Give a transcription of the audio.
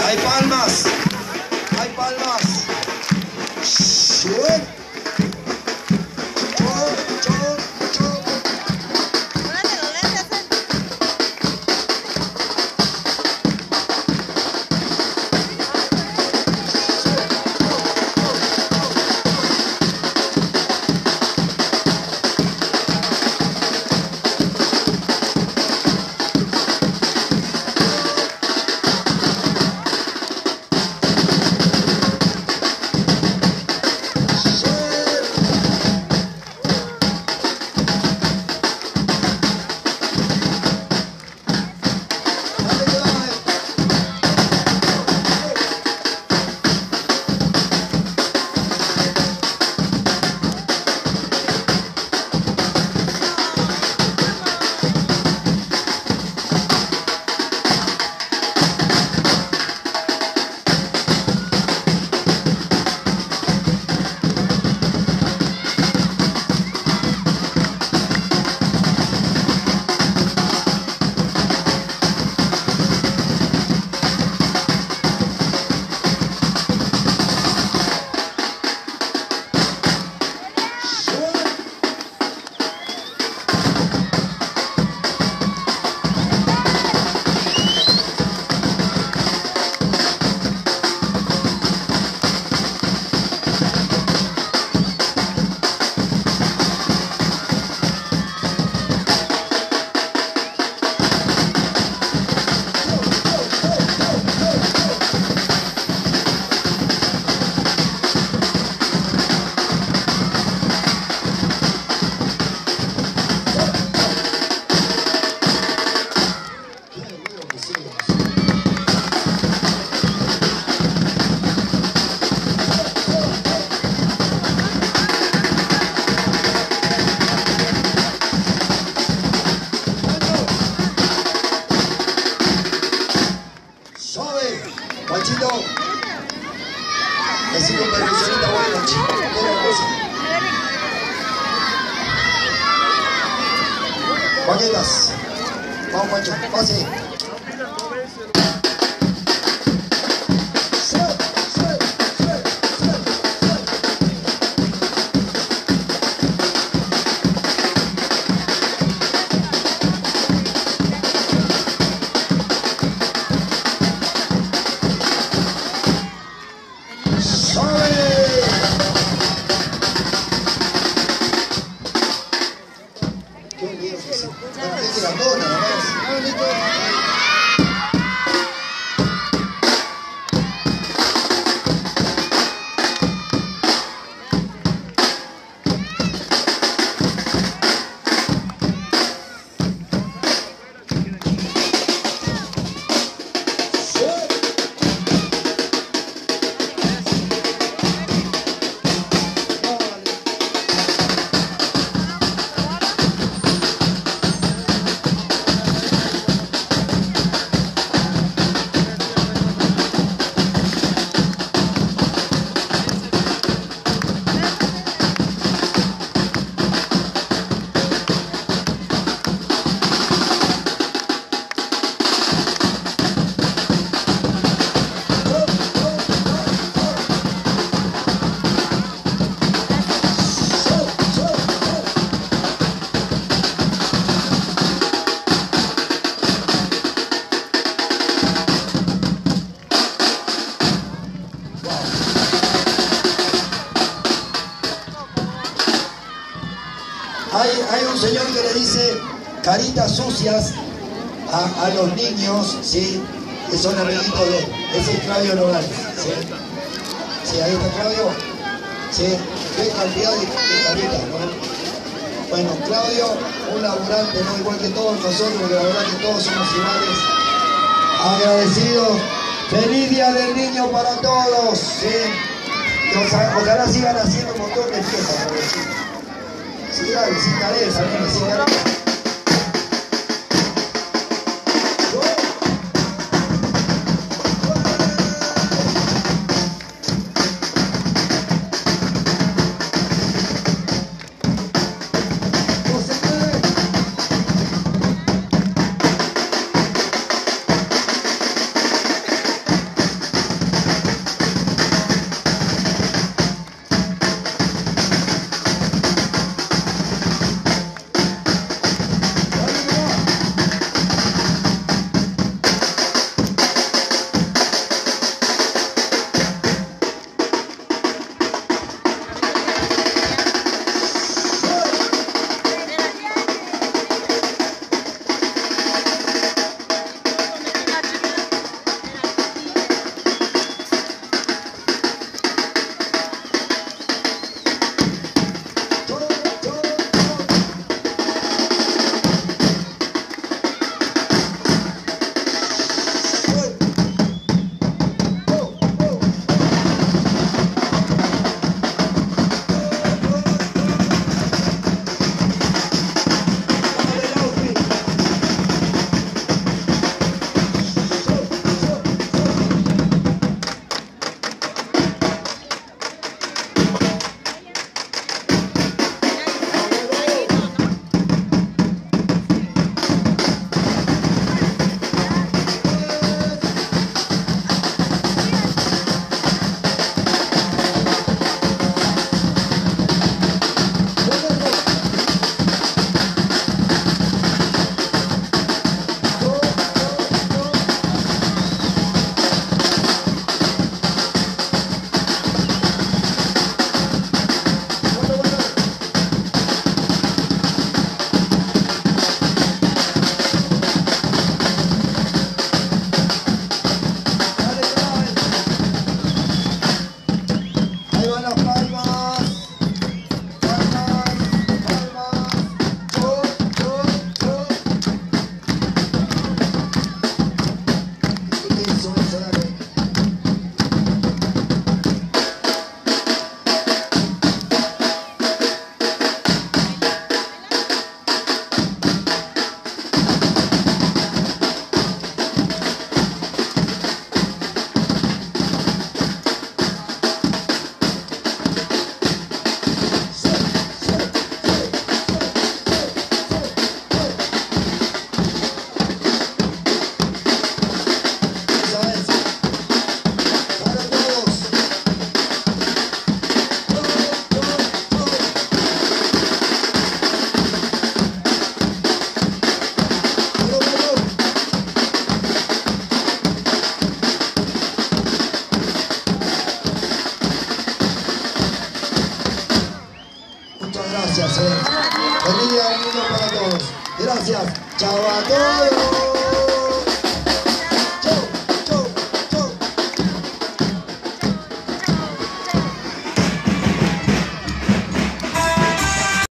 Hay palmas. Así con permisionita bueno, chico. Mira cosa. Paquetas. Vamos, Pancho, pase. Hay, un señor que le dice caritas sucias a, a los niños, ¿sí? Que son amiguitos de. Ese es Claudio Nogales, ¿sí? Sí, ahí está Claudio. Sí, qué cantidad de, caritas, ¿no? Bueno, Claudio, un laburante, ¿no? Igual que todos nosotros, porque la verdad que todos somos iguales. Agradecidos. Feliz Día del Niño para todos, ¿sí? Ojalá sigan haciendo un montón de fiestas, pobrecito. Sí, Gracias. Feliz día, un para todos. Gracias. Chao a todos.